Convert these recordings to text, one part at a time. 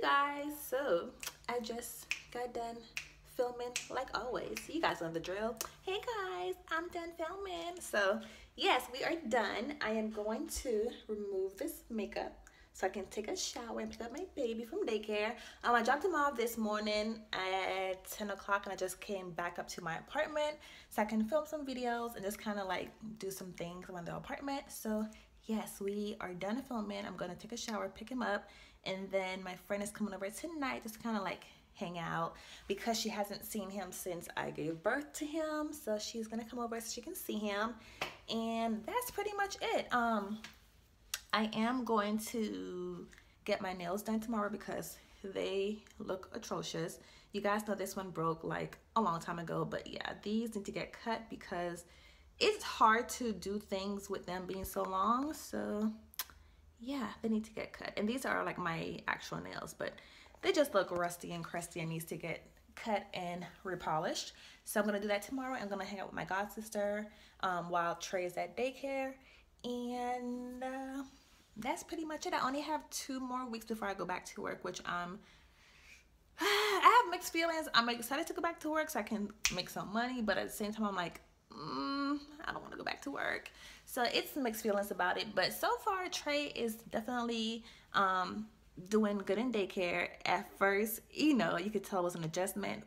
you guys so i just got done filming like always you guys know the drill hey guys i'm done filming so yes we are done i am going to remove this makeup so I can take a shower and pick up my baby from daycare. Um, I dropped him off this morning at 10 o'clock and I just came back up to my apartment so I can film some videos and just kind of like do some things around the apartment. So yes, we are done filming. I'm gonna take a shower, pick him up, and then my friend is coming over tonight just kind of like hang out because she hasn't seen him since I gave birth to him. So she's gonna come over so she can see him. And that's pretty much it. Um, I am going to get my nails done tomorrow because they look atrocious. You guys know this one broke like a long time ago, but yeah, these need to get cut because it's hard to do things with them being so long. So yeah, they need to get cut. And these are like my actual nails, but they just look rusty and crusty and needs to get cut and repolished. So I'm gonna do that tomorrow. I'm gonna hang out with my god sister um, while is at daycare. And uh, that's pretty much it. I only have two more weeks before I go back to work, which I'm I have mixed feelings. I'm excited to go back to work so I can make some money, but at the same time, I'm like, mm, I don't want to go back to work. So it's mixed feelings about it. But so far, Trey is definitely um, doing good in daycare. At first, you know, you could tell it was an adjustment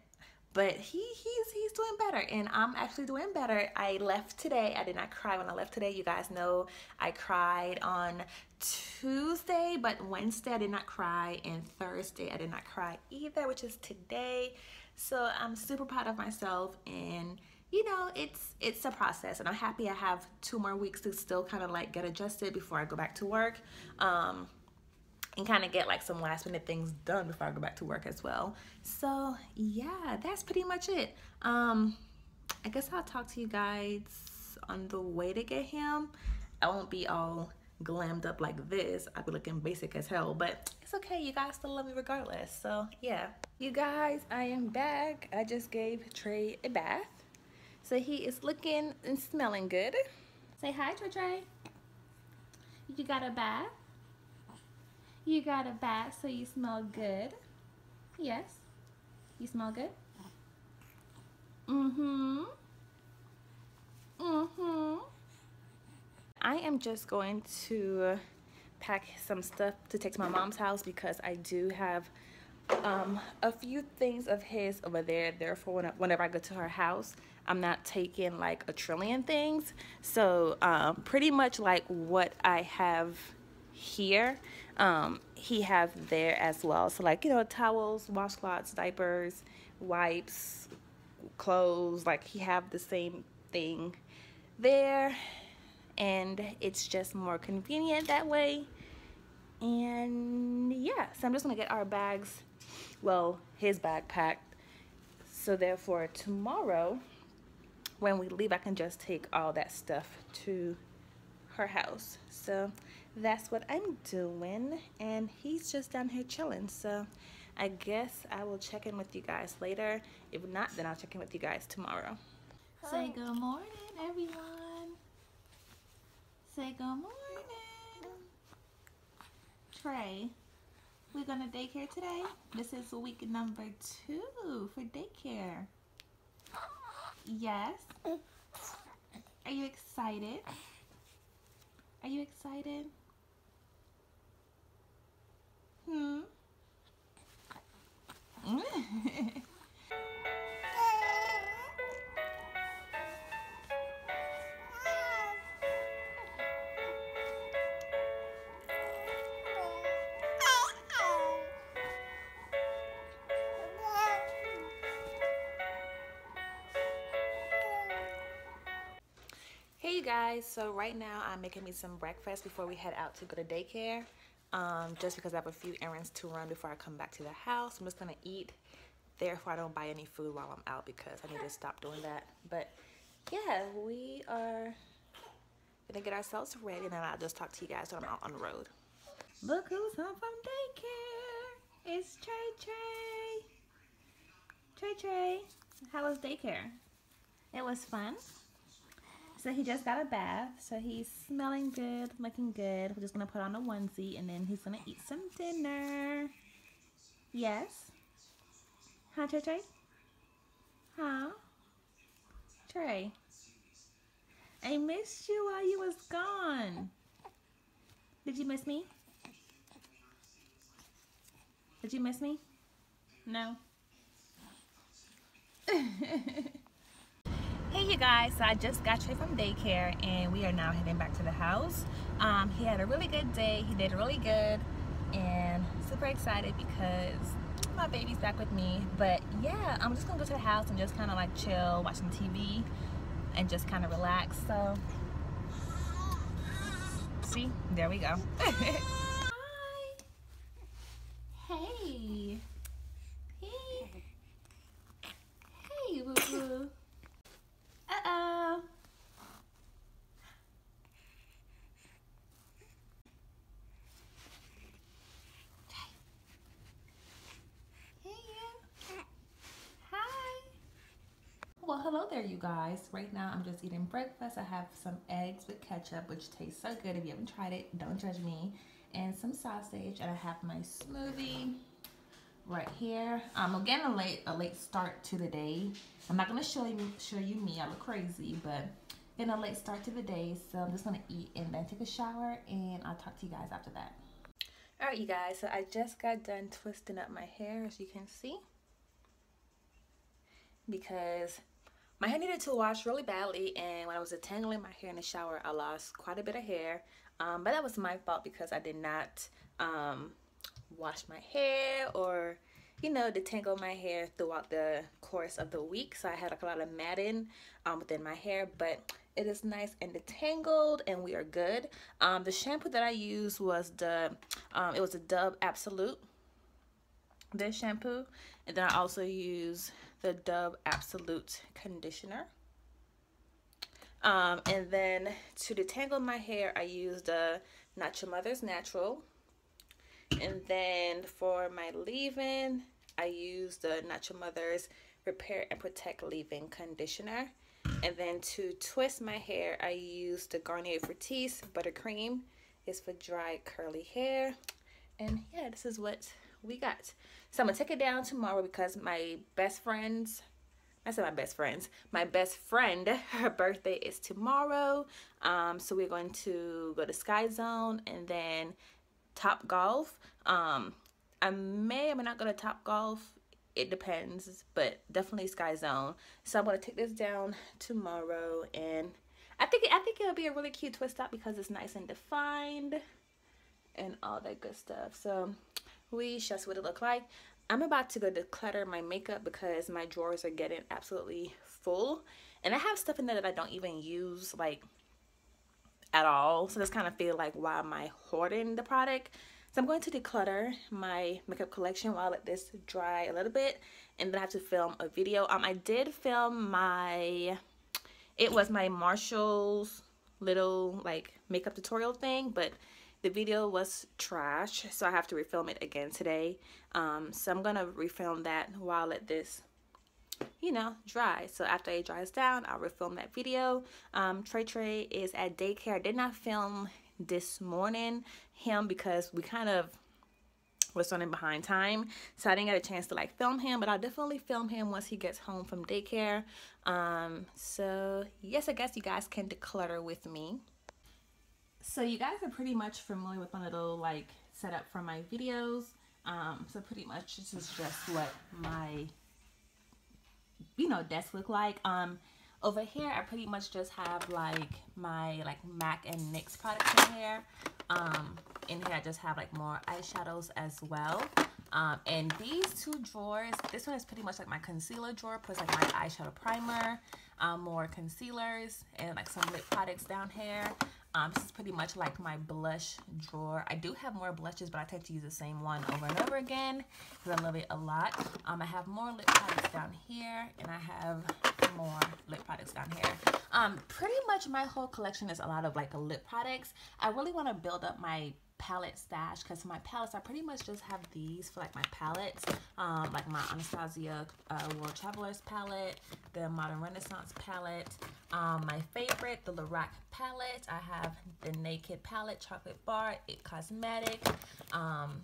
but he he's he's doing better and i'm actually doing better i left today i did not cry when i left today you guys know i cried on tuesday but wednesday i did not cry and thursday i did not cry either which is today so i'm super proud of myself and you know it's it's a process and i'm happy i have two more weeks to still kind of like get adjusted before i go back to work um and kind of get like some last minute things done before I go back to work as well. So yeah, that's pretty much it. Um, I guess I'll talk to you guys on the way to get him. I won't be all glammed up like this. I'll be looking basic as hell, but it's okay. You guys still love me regardless. So yeah. You guys, I am back. I just gave Trey a bath. So he is looking and smelling good. Say hi, Trey Trey. You got a bath? You got a bath so you smell good. Yes. You smell good? Mm-hmm. Mm-hmm. I am just going to pack some stuff to take to my mom's house because I do have um, a few things of his over there. Therefore, whenever I go to her house, I'm not taking like a trillion things. So um, pretty much like what I have here um, he have there as well. So like, you know, towels, washcloths, diapers, wipes, clothes, like he have the same thing there. And it's just more convenient that way. And yeah, so I'm just gonna get our bags, well, his bag packed. So therefore tomorrow, when we leave, I can just take all that stuff to her house. So that's what I'm doing and he's just down here chilling. So I guess I will check in with you guys later. If not then I'll check in with you guys tomorrow. Say good morning everyone. Say good morning. Trey we're gonna daycare today. This is week number two for daycare. Yes. Are you excited? Are you excited guys, so right now I'm making me some breakfast before we head out to go to daycare um, just because I have a few errands to run before I come back to the house. I'm just gonna eat. Therefore, I don't buy any food while I'm out because I need to stop doing that. But yeah, we are gonna get ourselves ready and then I'll just talk to you guys when I'm out on the road. Look who's home from daycare. It's Trey Trey. Trey Trey. How was daycare? It was fun. So he just got a bath. So he's smelling good, looking good. We're just going to put on a onesie and then he's going to eat some dinner. Yes? Huh, Trey Trey? Huh? Trey? I missed you while you was gone. Did you miss me? Did you miss me? No? hey you guys, so I just got Trey from daycare and we are now heading back to the house. Um, he had a really good day, he did really good and super excited because my baby's back with me. But yeah, I'm just gonna go to the house and just kind of like chill, watch some TV and just kind of relax. So, see, there we go. well hello there you guys. Right now i'm just eating breakfast. I have some eggs with ketchup which tastes so good. If you haven't tried it don't judge me. And some sausage and i have my smoothie right here. Um, i'm getting a late a late start to the day. I'm not to show you show you me. I look crazy but getting a late start to the day so i'm just to eat and then take a shower and i'll talk to you guys after that. All right you guys so i just got done twisting up my hair as you can see. Because my hair needed to wash really badly and when I was detangling my hair in the shower, I lost quite a bit of hair. Um, but that was my fault because I did not um, wash my hair or, you know, detangle my hair throughout the course of the week. So I had like a lot of matting um, within my hair, but it is nice and detangled and we are good. Um, the shampoo that I used was the, um, it was a Dove Absolute, this shampoo. And then I also use the Dove Absolute Conditioner. Um, and then to detangle my hair, I used the Not Your Mother's Natural. And then for my leave-in, I used the Not Your Mother's Repair and Protect Leave-In Conditioner. And then to twist my hair, I used the Garnier Fructis Buttercream. It's for dry curly hair. And yeah, this is what we got. So I'm gonna take it down tomorrow because my best friends, I said my best friends, my best friend, her birthday is tomorrow. Um, so we're going to go to Sky Zone and then Top Golf. Um, I may or may not go to Top Golf. It depends, but definitely Sky Zone. So I'm gonna take this down tomorrow, and I think I think it'll be a really cute twist up because it's nice and defined, and all that good stuff. So shall see what it look like. I'm about to go declutter my makeup because my drawers are getting absolutely full. And I have stuff in there that I don't even use like at all. So this kind of feel like why am I hoarding the product? So I'm going to declutter my makeup collection while I let this dry a little bit. And then I have to film a video. Um, I did film my, it was my Marshall's little like makeup tutorial thing. But the video was trash, so I have to refilm it again today. Um, so I'm to refilm that while let this, you know, dry. So after it dries down, I'll refilm that video. Um, Trey Trey is at daycare. I did not film this morning him because we kind of was running behind time so I didn't get a chance to like film him but I'll definitely film him once he gets home from daycare um so yes I guess you guys can declutter with me so you guys are pretty much familiar with my little like setup for my videos. Um, so pretty much this is just what my you know desk look like. Um, over here I pretty much just have like my like MAC and NYX products in here. Um, in here I just have like more eyeshadows as well. Um, and these two drawers, this one is pretty much like my concealer drawer, plus like my eyeshadow primer, um, more concealers, and like some lip products down here. Um, this is pretty much like my blush drawer. I do have more blushes, but I tend to use the same one over and over again because I love it a lot. Um, I have more lip products down here, and I have more lip products down here. Um, pretty much my whole collection is a lot of like lip products. I really want to build up my palette stash because my palettes I pretty much just have these for like my palettes. Um, like my Anastasia uh, World Travelers palette the Modern Renaissance palette um, my favorite the Lorac palette. I have the Naked palette chocolate bar it cosmetic um,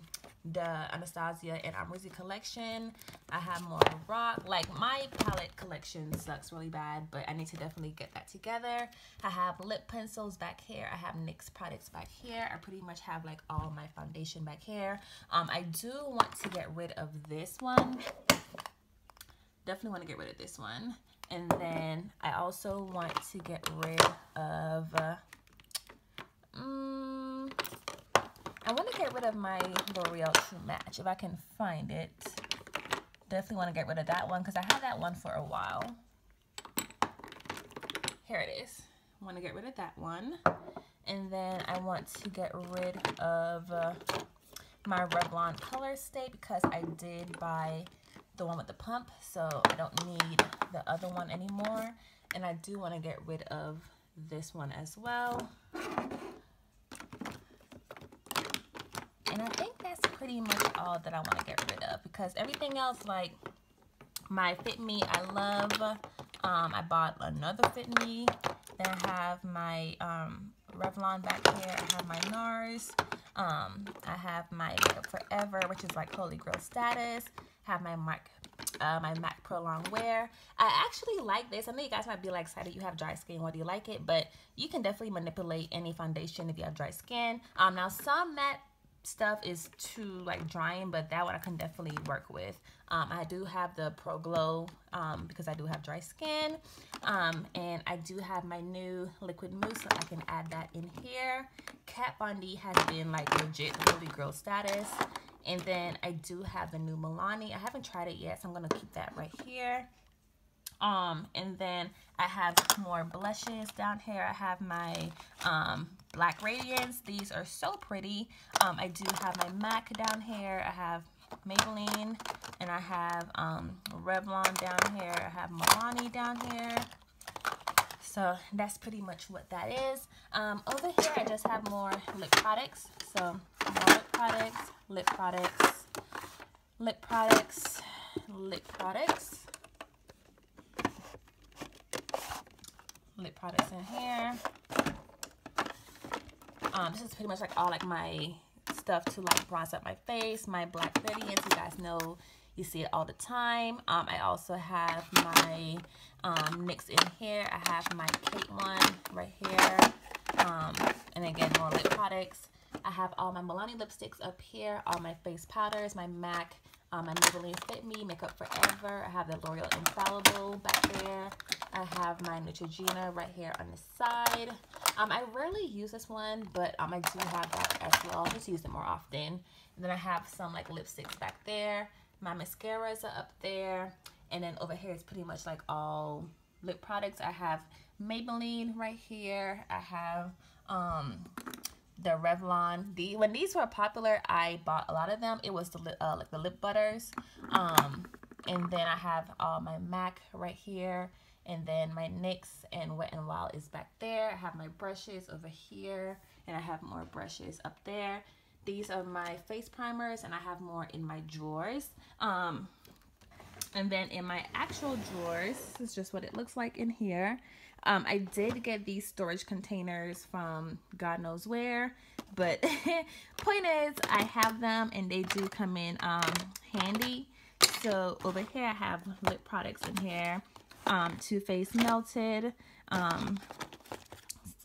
the Anastasia and Amrezy collection. I have more rock. Like my palette collection sucks really bad, but I need to definitely get that together. I have lip pencils back here. I have NYX products back here. I pretty much have like all my foundation back here. Um, I do want to get rid of this one. Definitely want to get rid of this one. And then I also want to get rid of... Uh, um, I want to get rid of my L'Oreal True Match if I can find it. Definitely want to get rid of that one because I had that one for a while. Here it is. Want to get rid of that one. And then I want to get rid of uh, my Revlon Color Stay because I did buy the one with the pump. So I don't need the other one anymore. And I do want to get rid of this one as well. And I think that's pretty much all that I want to get rid of because everything else, like my Fit Me, I love. Um, I bought another Fit Me. Then I have my um, Revlon back here. I have my NARS. Um, I have my Makeup Forever, which is like Holy Grail status. have my Mac, uh, my MAC Pro Longwear. I actually like this. I know you guys might be like excited you have dry skin. Why do you like it? But you can definitely manipulate any foundation if you have dry skin. Um, now some matte stuff is too like drying but that one I can definitely work with. Um, I do have the Pro Glow um, because I do have dry skin. Um, and I do have my new liquid mousse so I can add that in here. Kat Von D has been like legit holy girl status. And then I do have the new Milani. I haven't tried it yet so I'm gonna keep that right here um and then I have more blushes down here I have my um Black Radiance. These are so pretty. Um, I do have my MAC down here. I have Maybelline and I have um, Revlon down here. I have Milani down here. So that's pretty much what that is. Um, over here, I just have more lip products. So more lip products, lip products, lip products, lip products. Lip products in here. Um, this is pretty much like all like my stuff to like bronze up my face, my black radiance. You guys know you see it all the time. Um, I also have my um, NYX in here. I have my Kate one right here. Um, and again, more lip products. I have all my Milani lipsticks up here, all my face powders, my MAC, um, my Maybelline Fit Me, Makeup Forever. I have the L'Oreal Infallible back there. I have my Neutrogena right here on the side. Um, I rarely use this one, but um, I do have that as well. just use it more often. And then I have some like lipsticks back there. My mascaras are up there. And then over here is pretty much like all lip products. I have Maybelline right here. I have um, the Revlon. The, when these were popular, I bought a lot of them. It was the uh, like the lip butters. Um, and then I have all my MAC right here. And then my NYX and Wet n Wild is back there. I have my brushes over here and I have more brushes up there. These are my face primers and I have more in my drawers. Um, and then in my actual drawers, this is just what it looks like in here. Um, I did get these storage containers from God knows where, but point is I have them and they do come in um, handy. So over here I have lip products in here um, Too Faced Melted. Um,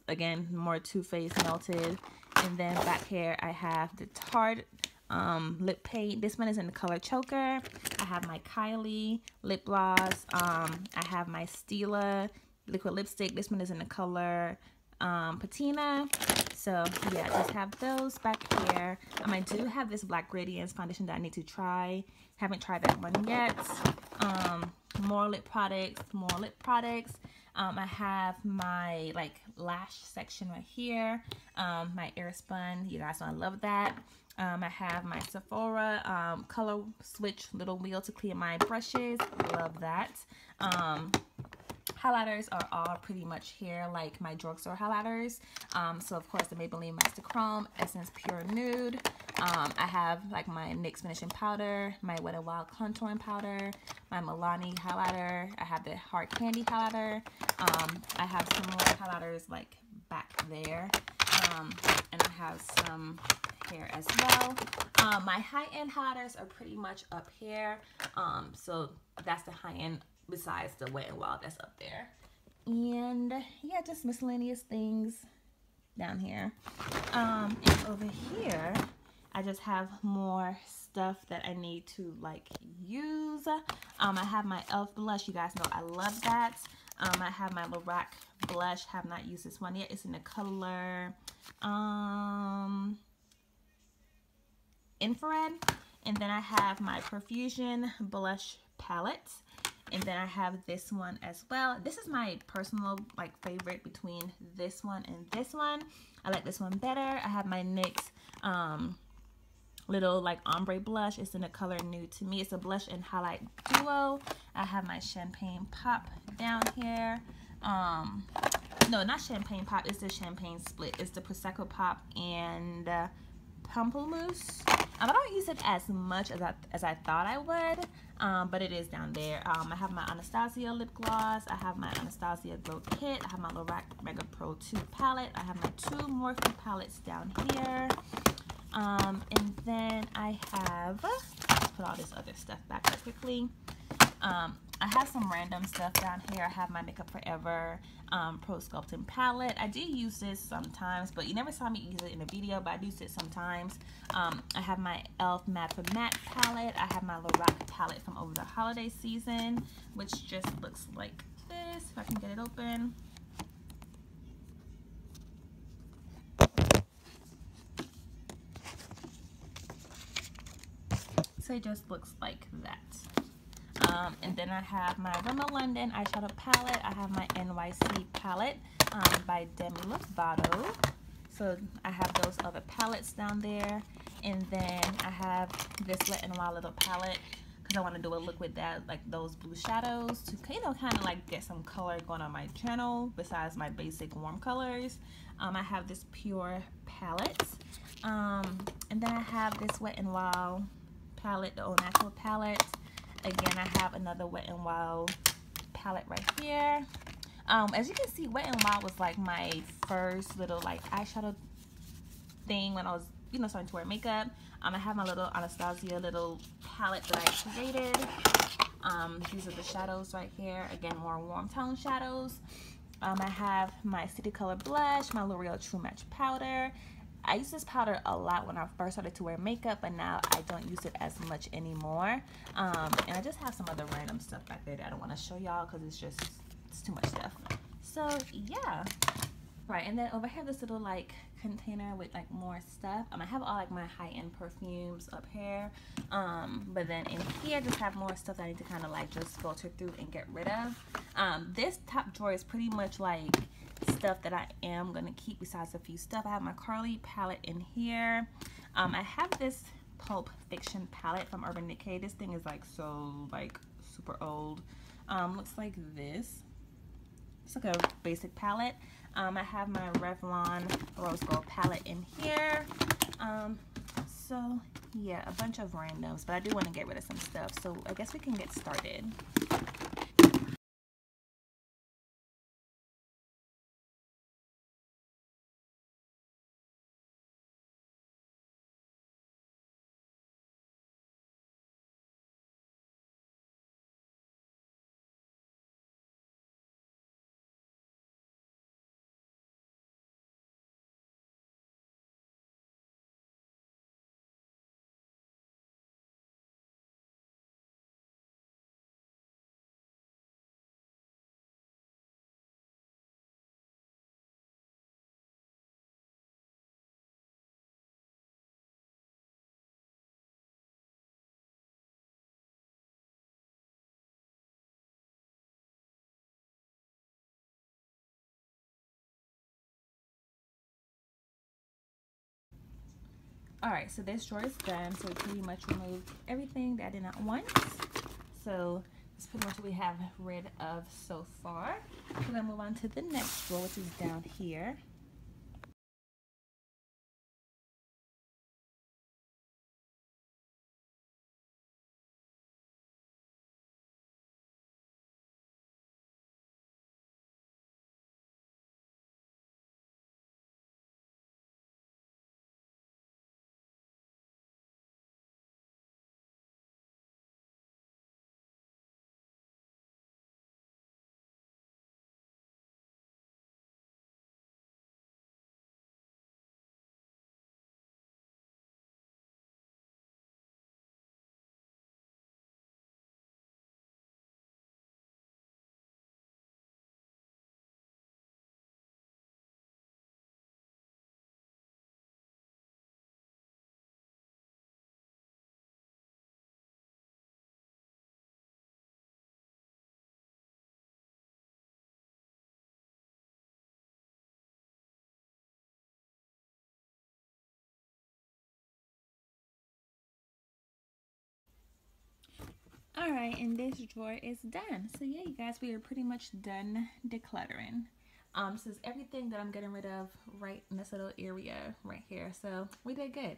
again, more Too Faced Melted. And then back here, I have the Tarte um, lip paint. This one is in the color Choker. I have my Kylie lip gloss. Um, I have my Stila liquid lipstick. This one is in the color um, Patina. So yeah, just have those back here. Um, I do have this Black Radiance foundation that I need to try. Haven't tried that one yet. Um, more lip products, more lip products. Um, I have my like lash section right here. Um, my Airspun, you guys know I love that. Um, I have my Sephora um, color switch little wheel to clear my brushes. Love that. Um, highlighters are all pretty much here like my drugstore highlighters. Um, so of course the Maybelline Master Chrome Essence Pure Nude. Um, I have like my NYX finishing powder my Wet n Wild contouring powder my Milani highlighter. I have the hard candy highlighter. Um, I have some more highlighters like back there. Um, and I have some here as well. Um, my high-end highlighters are pretty much up here. Um, so that's the high-end besides the Wet n Wild that's up there. And yeah, just miscellaneous things down here. Um, and over here, I just have more stuff that I need to like use. Um, I have my e.l.f. blush. You guys know I love that. Um, I have my Lorac blush. Have not used this one yet. It's in the color um, infrared. And then I have my Profusion blush palette. And then I have this one as well. This is my personal like favorite between this one and this one. I like this one better. I have my NYX um, little like ombre blush. It's in the color Nude to me. It's a blush and highlight duo. I have my Champagne Pop down here. Um, no, not Champagne Pop. It's the Champagne Split. It's the Prosecco Pop and uh, Pamplemousse. Um, I don't use it as much as I, as I thought I would, um, but it is down there. Um, I have my Anastasia lip gloss. I have my Anastasia Glow Kit. I have my Lorac Mega Pro 2 palette. I have my two Morphe palettes down here. Um, and then I have, put all this other stuff back quickly. I have some random stuff down here. I have my Makeup Forever um, Pro Sculpting palette. I do use this sometimes, but you never saw me use it in a video, but I do use it sometimes. Um, I have my e.l.f. Mad for Matte palette. I have my Lorac palette from over the holiday season, which just looks like this, if I can get it open. So it just looks like that. Um, and then I have my Rimmel London eyeshadow palette. I have my NYC palette um, by Demi Lovato. So I have those other palettes down there. And then I have this Wet n Wild little palette because I want to do a look with that, like those blue shadows to, you know, kind of like get some color going on my channel besides my basic warm colors. Um, I have this Pure palette. Um, and then I have this Wet n Wild palette, the Au Naturel palette. Again, I have another Wet n Wild palette right here. Um, as you can see, Wet n Wild was like my first little like eyeshadow thing when I was, you know, starting to wear makeup. Um, I have my little Anastasia little palette that I created. Um, these are the shadows right here. Again, more warm tone shadows. Um, I have my City Color blush, my L'Oreal True Match powder, I used this powder a lot when I first started to wear makeup, but now I don't use it as much anymore. Um, and I just have some other random stuff back there that I don't want to show y'all because it's just, it's too much stuff. So yeah. Right, and then over here, this little like container with like more stuff. Um, I have all like my high-end perfumes up here. Um, but then in here, I just have more stuff that I need to kind of like just filter through and get rid of. Um, this top drawer is pretty much like stuff that I am going to keep besides a few stuff. I have my Carly palette in here. Um, I have this Pulp Fiction palette from Urban Decay. This thing is like so like super old. Um, looks like this. It's like a basic palette. Um, I have my Revlon Rose Gold palette in here. Um, so yeah, a bunch of randoms, but I do want to get rid of some stuff. So I guess we can get started. All right so this drawer is done so we pretty much removed everything that i did not want. So that's pretty much what we have rid of so far. We're gonna move on to the next drawer which is down here All right, and this drawer is done. So yeah, you guys, we are pretty much done decluttering. Um, this is everything that I'm getting rid of right in this little area right here. So we did good.